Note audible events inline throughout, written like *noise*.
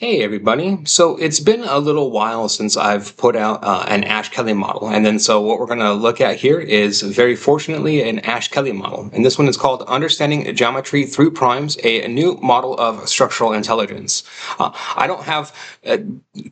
Hey everybody. So it's been a little while since I've put out uh, an Ash-Kelly model. And then so what we're going to look at here is very fortunately an Ash-Kelly model. And this one is called Understanding Geometry Through Primes, a, new model of structural intelligence. Uh, I don't have, uh,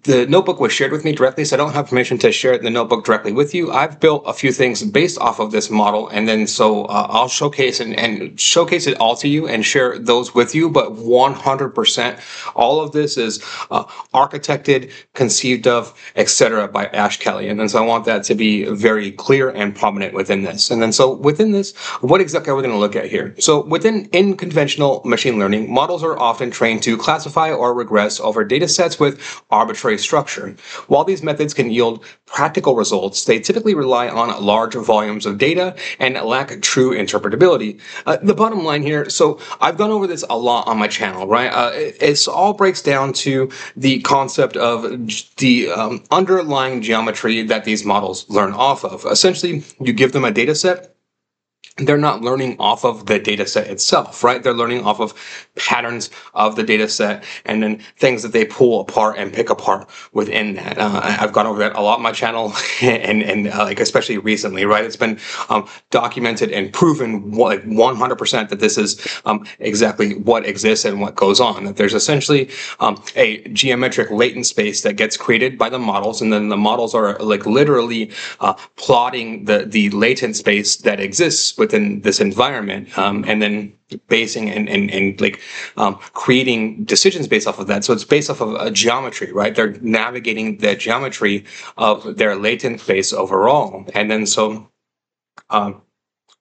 the notebook was shared with me directly, so I don't have permission to share the notebook directly with you. I've built a few things based off of this model. And then so uh, I'll showcase and, and showcase it all to you and share those with you. But 100% all of this is uh, architected, conceived of, etc. by Ash-Kelly. And then so I want that to be very clear and prominent within this. And then so within this, what exactly are we going to look at here? So within in conventional machine learning, models are often trained to classify or regress over data sets with arbitrary structure. While these methods can yield practical results, they typically rely on large volumes of data and lack true interpretability. Uh, the bottom line here, so I've gone over this a lot on my channel, right? Uh, it, it's all breaks down to the concept of the um, underlying geometry that these models learn off of. Essentially, you give them a data set they're not learning off of the data set itself, right? They're learning off of patterns of the data set and then things that they pull apart and pick apart within that. Uh, I've gone over that a lot on my channel *laughs* and, and uh, like, especially recently, right? It's been um, documented and proven like 100% that this is um, exactly what exists and what goes on. That there's essentially um, a geometric latent space that gets created by the models and then the models are like literally uh, plotting the, the latent space that exists with within this environment um, and then basing and, and, and like um, creating decisions based off of that. So it's based off of a geometry, right? They're navigating the geometry of their latent space overall. And then so um,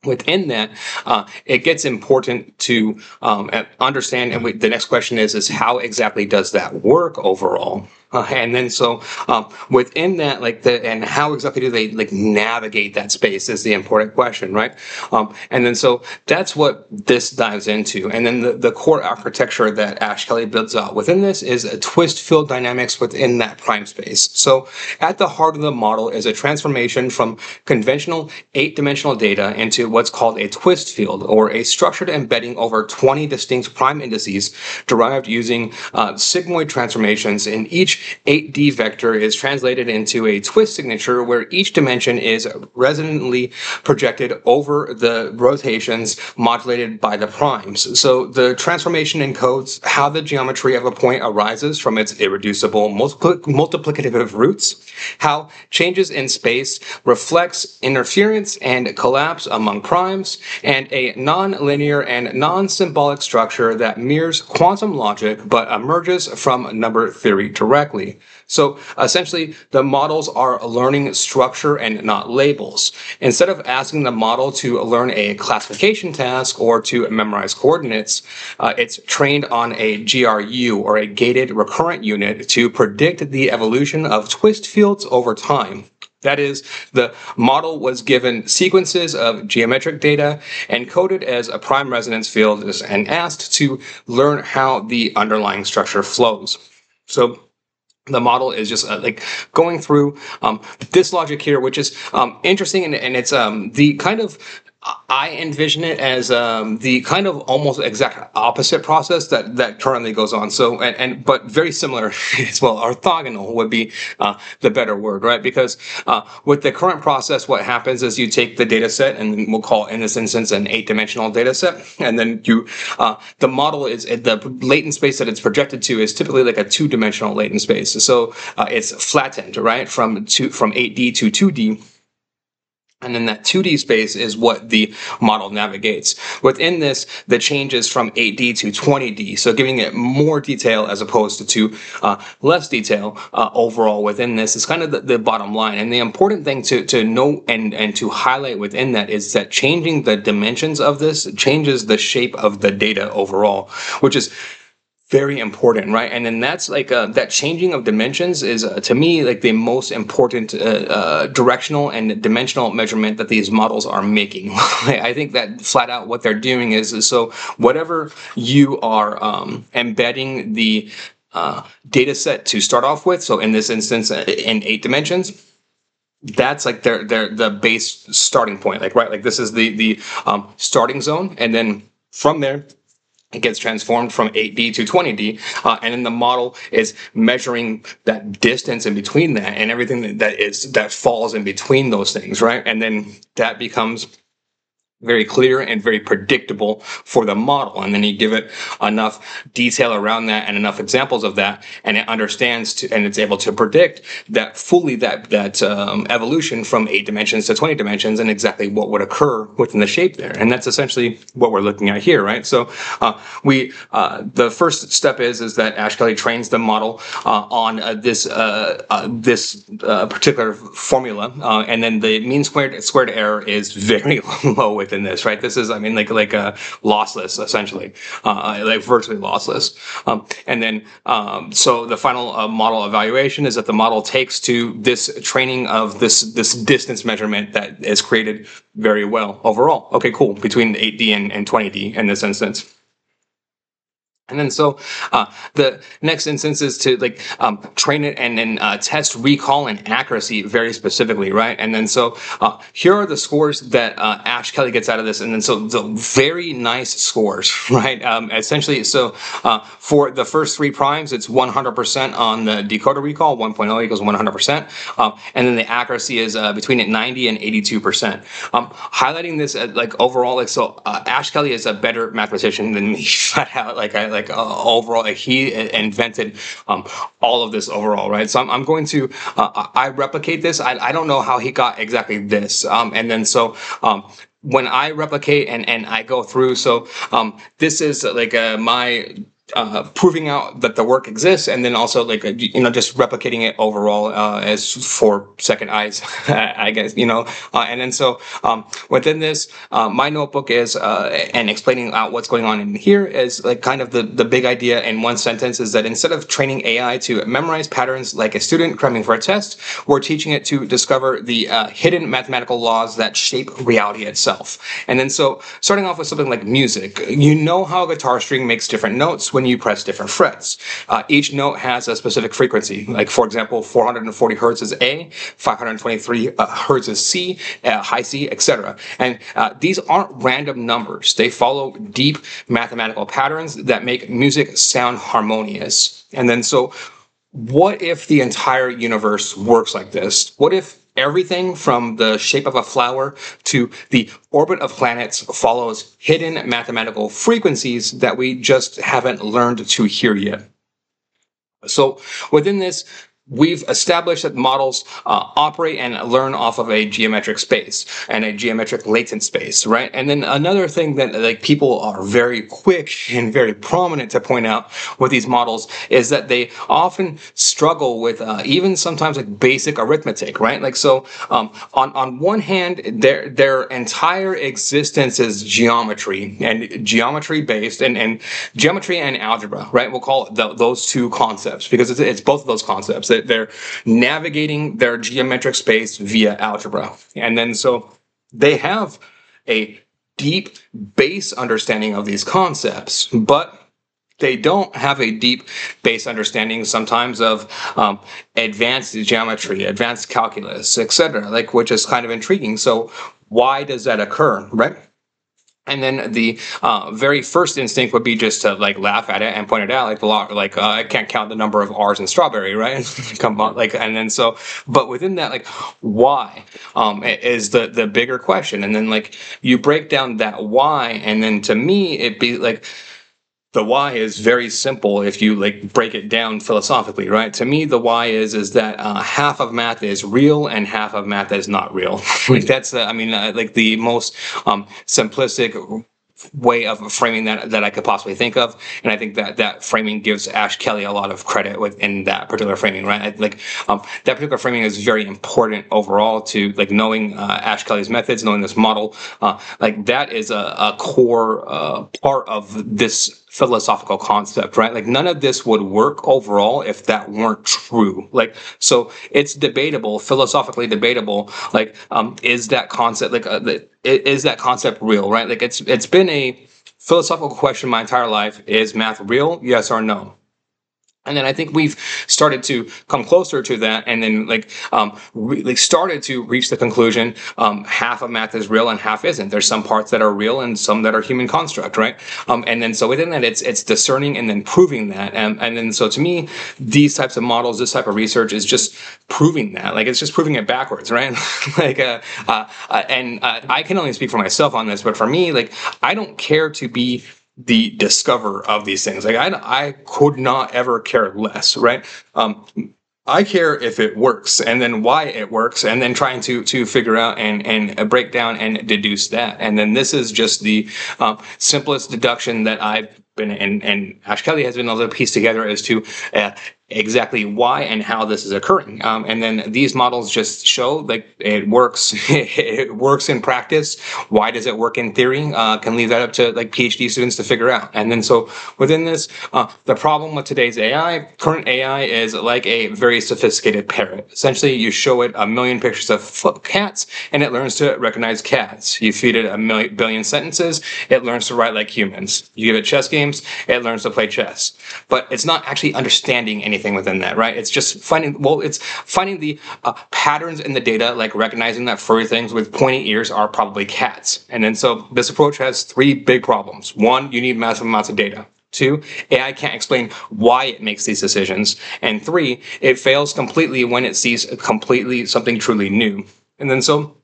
within that, uh, it gets important to um, understand. And we, the next question is, is how exactly does that work overall? Uh, and then so um, within that, like the and how exactly do they like navigate that space is the important question, right? Um, and then so that's what this dives into. And then the, the core architecture that Ash-Kelly builds out within this is a twist field dynamics within that prime space. So at the heart of the model is a transformation from conventional eight-dimensional data into what's called a twist field or a structured embedding over 20 distinct prime indices derived using uh, sigmoid transformations in each 8D vector is translated into a twist signature where each dimension is resonantly projected over the rotations modulated by the primes. So the transformation encodes how the geometry of a point arises from its irreducible multipl multiplicative roots, how changes in space reflects interference and collapse among primes, and a non-linear and non-symbolic structure that mirrors quantum logic but emerges from number theory directly. So essentially, the models are learning structure and not labels. Instead of asking the model to learn a classification task or to memorize coordinates, uh, it's trained on a GRU or a gated recurrent unit to predict the evolution of twist fields over time. That is, the model was given sequences of geometric data encoded as a prime resonance field and asked to learn how the underlying structure flows. So the model is just uh, like going through um, this logic here, which is um, interesting, and, and it's um, the kind of I envision it as um, the kind of almost exact opposite process that that currently goes on. So and, and but very similar *laughs* as well. Orthogonal would be uh, the better word, right? Because uh, with the current process, what happens is you take the data set, and we'll call in this instance an eight-dimensional data set, and then you uh, the model is the latent space that it's projected to is typically like a two-dimensional latent space. So uh, it's flattened, right, from two from 8D to 2D and then that 2D space is what the model navigates. Within this, the changes from 8D to 20D, so giving it more detail as opposed to, to uh, less detail uh, overall within this is kind of the, the, bottom line. And the important thing to, to note and, and to highlight within that is that changing the dimensions of this changes the shape of the data overall, which is very important, right? And then that's like uh, that changing of dimensions is uh, to me like the most important uh, uh directional and dimensional measurement that these models are making. *laughs* I think that flat out what they're doing is, is so whatever you are um, embedding the uh, data set to start off with. So in this instance, uh, in eight dimensions, that's like their their the base starting point. Like right, like this is the the um, starting zone, and then from there it gets transformed from 8D to 20D, uh, and then the model is measuring that distance in between that and everything that, is that falls in between those things, right? And then that becomes very clear and very predictable for the model. And then you give it enough detail around that and enough examples of that, and it understands to, and it's able to predict that fully that that um, evolution from eight dimensions to 20 dimensions and exactly what would occur within the shape there. And that's essentially what we're looking at here, right? So uh, we uh, the first step is is that Ash Kelly trains the model uh, on uh, this uh, uh, this particular formula, and then the mean squared squared error is *laughs* very low within this, right? This is, I mean, like like a lossless essentially, uh, like virtually lossless. Um, and then um, so the final uh, model evaluation is that the model takes to this training of this this distance measurement that is created very well overall. Okay, cool. Between 8D and, and 20D in this instance. And then so uh, the next instance is to like um, train it and then uh, test recall and accuracy very specifically, right? And then so uh, here are the scores that uh, Ash Kelly gets out of this. And then so the very nice scores, *laughs* right? Um, essentially, so uh, for the first three primes, it's 100% on the decoder recall, 1.0 equals 100%. Um, and then the accuracy is uh, between 90 and 82%. Um, highlighting this like overall, like so Ash Kelly is a better mathematician than me, *laughs* flat out. Like I like uh, overall like he invented um, all of this overall right? So i'm, I'm going to uh, i replicate this. I, I don't know how he got exactly this um, and then so um, when I replicate and, and I go through, so um, this is like uh, my uh, proving out that the work exists and then also like uh, you know just replicating it overall uh, as for second eyes *laughs* i guess you know? Uh, and then so um, within this uh, my notebook is uh, and explaining out what's going on in here is like kind of the the big idea in one sentence is that instead of training ai to memorize patterns like a student cramming for a test we're teaching it to discover the hidden mathematical laws that shape reality itself. And then so starting off with something like music you know how a guitar string makes different notes when you press different frets. Uh, each note has a specific frequency. Like for example, 440 hertz is A, 523 uh, hertz is C, uh, high C, etc. And uh, these aren't random numbers. They follow deep mathematical patterns that make music sound harmonious. And then so what if the entire universe works like this? What if everything from the shape of a flower to the orbit of planets follows hidden mathematical frequencies that we just haven't learned to hear yet. So within this, we've established that models uh, operate and learn off of a geometric space and a geometric latent space, right? And then another thing that like people are very quick *laughs* and very prominent to point out with these models is that they often struggle with uh, even sometimes like basic arithmetic, right? Like so, um, on on one hand, their their entire existence is geometry and geometry based and and geometry and algebra, right? We'll call it the, those two concepts because it's, it's both of those concepts they're navigating their geometric space via algebra. And then so they have a deep base understanding of these concepts, but they don't have a deep base understanding sometimes of um, advanced geometry, advanced calculus, etc. Like, which is kind of intriguing. So, why does that occur, right? And then the uh, very first instinct would be just to like laugh at it and point it out, like the law, like uh, I can't count the number of R's in strawberry, right? *laughs* Come on, like, and then so, but within that, like, why um, is the the bigger question, and then like you break down that why, and then to me, it be like the why is very simple if you like break it down philosophically right? To me the why is is that uh, half of math is real and half of math is not real. *laughs* Like that's uh, i mean uh, like the most um, simplistic way of framing that that I could possibly think of, and I think that that framing gives Ash Kelly a lot of credit within that particular framing, right? Like um, that particular framing is very important overall to like knowing uh, Ash Kelly's methods, knowing this model, uh, like that is a, a core uh, part of this philosophical concept, right? Like none of this would work overall if that weren't true. Like so, it's debatable, philosophically debatable. Like, um, is that concept like uh, is that concept real, right? Like it's it's been a philosophical question my entire life: Is math real? Yes or no? And then I think we've started to come closer to that, and then like um, really started to reach the conclusion um, half of math is real and half isn't. There's some parts that are real and some that are human construct, right? Um, and then so within that, it's it's discerning and then proving that. And, and then so to me, these types of models, this type of research is just proving that. Like it's just proving it backwards, right? *laughs* like uh, uh, uh, and uh, I can only speak for myself on this, but for me, like I don't care to be the discover of these things. Like I, I could not ever care less, right? Um, I care if it works and then why it works and then trying to to figure out and and break down and deduce that. And then this is just the um, simplest deduction that I've been and and Ash Kelly has been able to piece together as to uh, exactly why and how this is occurring. Um, and then these models just show like it works. *laughs* it works in practice. Why does it work in theory? Uh, can leave that up to like PhD students to figure out. And then so within this, uh, the problem with today's AI, current AI is like a very sophisticated parrot. Essentially, you show it a million pictures of cats and it learns to recognize cats. You feed it a million billion sentences, it learns to write like humans. You give it chess games, it learns to play chess. But it's not actually understanding anything anything within that, right? It's just finding, well, it's finding the uh, patterns in the data, like recognizing that furry things with pointy ears are probably cats. And then so this approach has three big problems. One, you need massive amounts of data. Two, AI can't explain why it makes these decisions. And three, it fails completely when it sees completely something truly new. And then so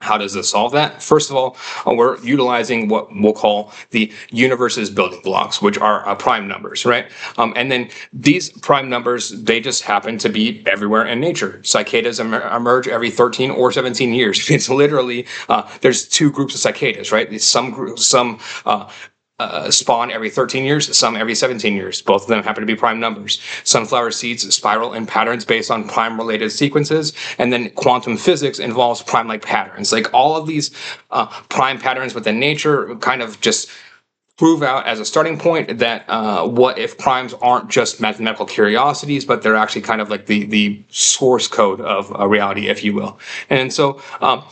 how does this solve that? First of all, uh, we're utilizing what we'll call the universe's building blocks, which are uh, prime numbers, right? Um, and then these prime numbers, they just happen to be everywhere in nature. Cicadas em- emerge every 13 or 17 years. *laughs* It's literally, uh, there's two groups of cicadas, right? Some some uh, uh, spawn every 13 years, some every 17 years. Both of them happen to be prime numbers. Sunflower seeds spiral in patterns based on prime related sequences, and then quantum physics involves prime like patterns. Like all of these uh, prime patterns within nature kind of just prove out as a starting point that uh, what if primes aren't just mathematical curiosities, but they're actually kind of like the the source code of a reality, if you will. And so um,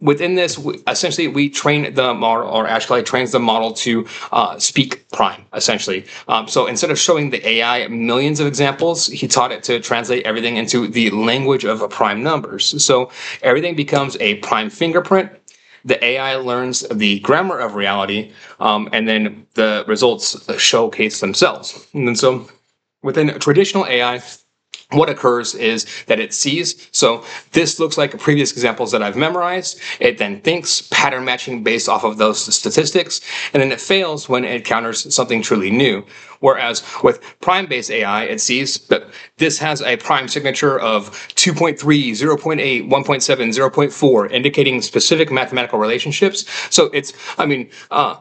within this, we, essentially, we train the model, or Ash Kelly trains the model to uh, speak prime, essentially. Um, so instead of showing the AI millions of examples, he taught it to translate everything into the language of prime numbers. So everything becomes a prime fingerprint. The AI learns the grammar of reality, um, and then the results showcase themselves. And so within traditional AI, what occurs is that it sees, so this looks like previous examples that I've memorized. It then thinks pattern matching based off of those statistics, and then it fails when it encounters something truly new. Whereas with prime-based AI, it sees that this has a prime signature of 2.3, 0.8, 1.7, 0.4, indicating specific mathematical relationships. So it's, I mean, uh,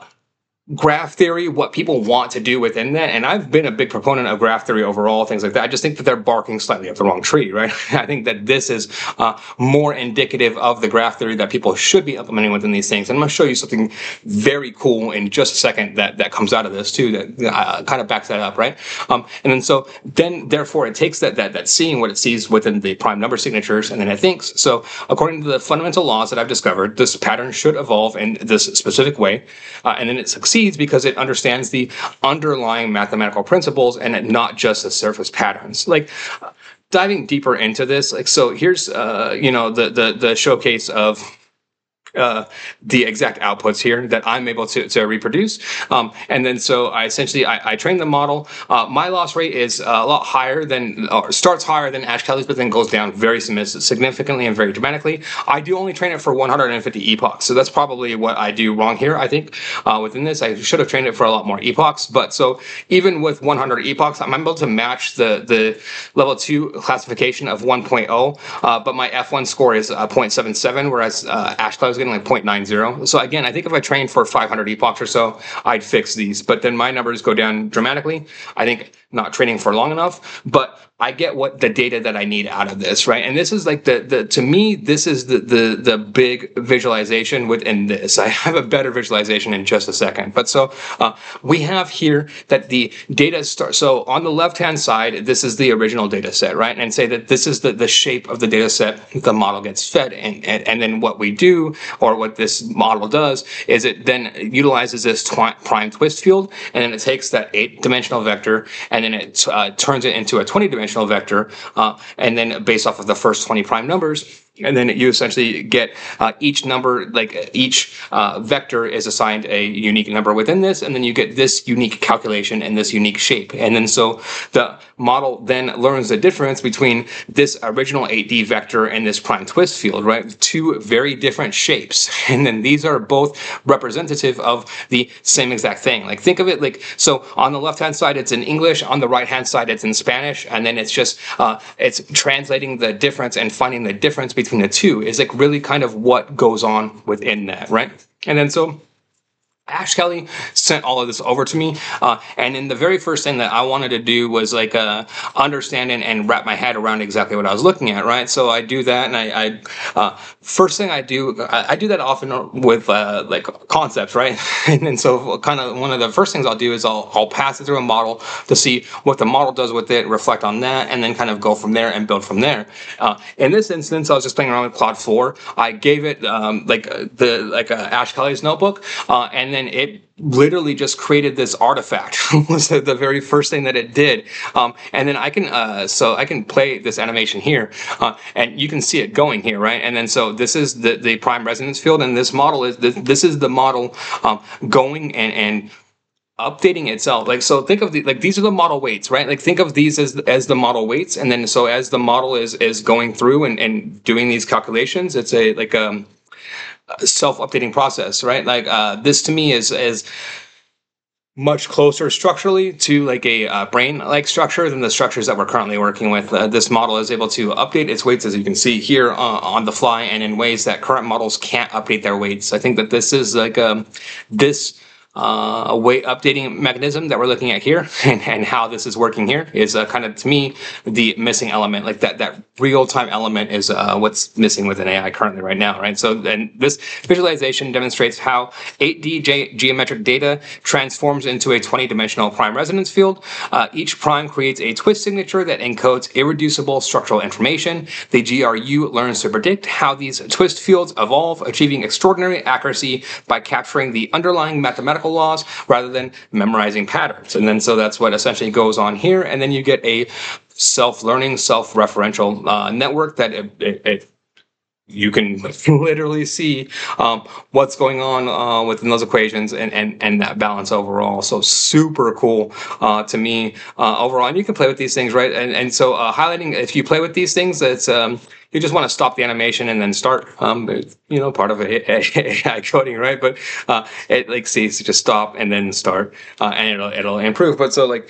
graph theory, what people want to do within that. And I've been a big proponent of graph theory overall, things like that. I just think that they're barking slightly up the wrong tree, right? *laughs* I think that this is uh, more indicative of the graph theory that people should be implementing within these things. And I'm going to show you something very cool in just a second that, that comes out of this too, that uh, kind of backs that up, right? Um, and then so then therefore it takes that, that, that seeing what it sees within the prime number signatures and then it thinks. So according to the fundamental laws that I've discovered, this pattern should evolve in this specific way. Uh, and then it succeeds succeeds because it understands the underlying mathematical principles and not just the surface patterns. Like diving deeper into this, like so here's uh, you know the the the showcase of uh, the exact outputs here that I'm able to, to reproduce. Um, and then so I essentially I, I train the model. Uh, my loss rate is a lot higher than or starts higher than Ash Kelly's, but then goes down very significantly and very dramatically. I do only train it for 150 epochs, so that's probably what I do wrong here. I think uh, within this I should have trained it for a lot more epochs. But so even with 100 epochs, I'm able to match the the level two classification of 1.0. Uh, but my F1 score is uh, 0.77, whereas uh, Ash Kelly was getting like 0.90. So again, I think if I trained for 500 epochs or so, I'd fix these. But then my numbers go down dramatically. I think not training for long enough, but I get what the data that I need out of this, right? And this is like the the to me, this is the the the big visualization within this. I have a better visualization in just a second. But so uh, we have here that the data start. So on the left hand side, this is the original data set, right? And say that this is the the shape of the data set the model gets fed, and and, and then what we do or what this model does is it then utilizes this twi- prime twist field, and then it takes that eight dimensional vector and then it uh, turns it into a 20 dimensional vector, uh, and then based off of the first 20 prime numbers, and then you essentially get uh, each number like each uh, vector is assigned a unique number within this and then you get this unique calculation and this unique shape. And then so the model then learns the difference between this original 8d vector and this prime twist field right? Two very different shapes. *laughs* And then these are both representative of the same exact thing. Like think of it like so on the left hand side it's in english on the right hand side it's in spanish and then it's just uh, it's translating the difference and finding the difference between between the two is like really kind of what goes on within that, right? And then so Ashkelly sent all of this over to me, uh, and then the very first thing that I wanted to do was like uh, understand and, and, wrap my head around exactly what I was looking at, right? So I do that, and I, I uh, first thing I do, I, I do that often with uh, like concepts, right? *laughs* and so kind of one of the first things I'll do is I'll I'll pass it through a model to see what the model does with it, reflect on that, and then kind of go from there and build from there. Uh, in this instance, I was just playing around with Claude 4. I gave it um, like the like Ashkelly's notebook, uh, and then it literally just created this artifact *laughs* was the very first thing that it did. Um, and then i can uh, so i can play this animation here uh, and you can see it going here right? And then so this is the, the prime resonance field and this model is this, this is the model um, going and and updating itself. Like so think of the like these are the model weights right? Like think of these as as the model weights and then so as the model is is going through and and doing these calculations it's a like um self-updating process, right? Like uh, this to me is is much closer structurally to like a uh, brain-like structure than the structures that we're currently working with. Uh, this model is able to update its weights, as you can see here, uh, on the fly, and in ways that current models can't update their weights. I think that this is like um, this uh, weight updating mechanism that we're looking at here *laughs* and, and how this is working here is uh, kind of to me the missing element like that that real-time element is uh, what's missing with an AI currently right now right? So then this visualization demonstrates how 8D ge geometric data transforms into a 20-dimensional prime resonance field. Uh, each prime creates a twist signature that encodes irreducible structural information. The GRU learns to predict how these twist fields evolve achieving extraordinary accuracy by capturing the underlying mathematical laws rather than memorizing patterns. And then so that's what essentially goes on here. And then you get a self-learning, self-referential uh, network that it, it, it you can *laughs* literally see um, what's going on uh, within those equations and, and, and that balance overall. So super cool uh, to me uh, overall. And you can play with these things, right? And, and so uh, highlighting, if you play with these things, it's um, you just want to stop the animation and then start. Um, you know, part of AI coding, right? But uh, it like sees just stop and then start, uh, and it'll it'll improve. But so like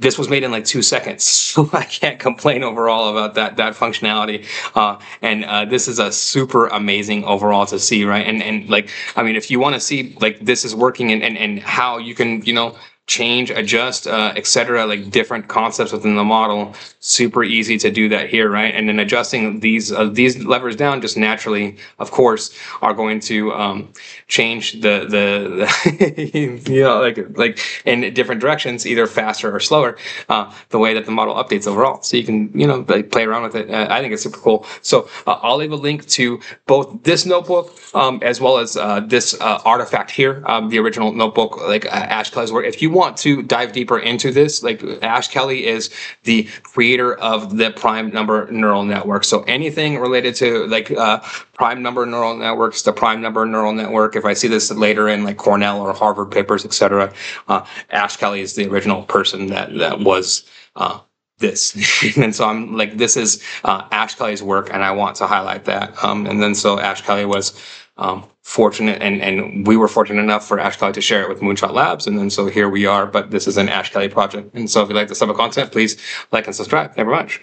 this was made in like two seconds, *laughs* so I can't complain overall about that that functionality. Uh, and uh, this is a super amazing overall to see, right? And and like I mean, if you want to see like this is working and, and and how you can you know change, adjust, uh, etc. Like different concepts within the model. Super easy to do that here, right? And then adjusting these uh, these levers down just naturally, of course, are going to um, change the the, the *laughs* you know like like in different directions, either faster or slower. Uh, the way that the model updates overall, so you can you know like play around with it. Uh, I think it's super cool. So uh, I'll leave a link to both this notebook um, as well as uh, this artifact here, um, the original notebook, like Ashkelly's work. If you want to dive deeper into this, like Ash Kelly is the creator of the prime number neural network. So anything related to like uh, prime number neural networks, the prime number neural network, if I see this later in like Cornell or Harvard papers, etc., uh, Ashkelly is the original person that that was. Uh, this *laughs* and so i'm like this is uh, ashkelly's work and i want to highlight that um, and then so Ash Kelly was um, fortunate and, and we were fortunate enough for Ashkelly to share it with Moonshot Labs. And then so here we are, but this is an Ashkelly project. And so if you like of content, please like and subscribe. Thank you very much.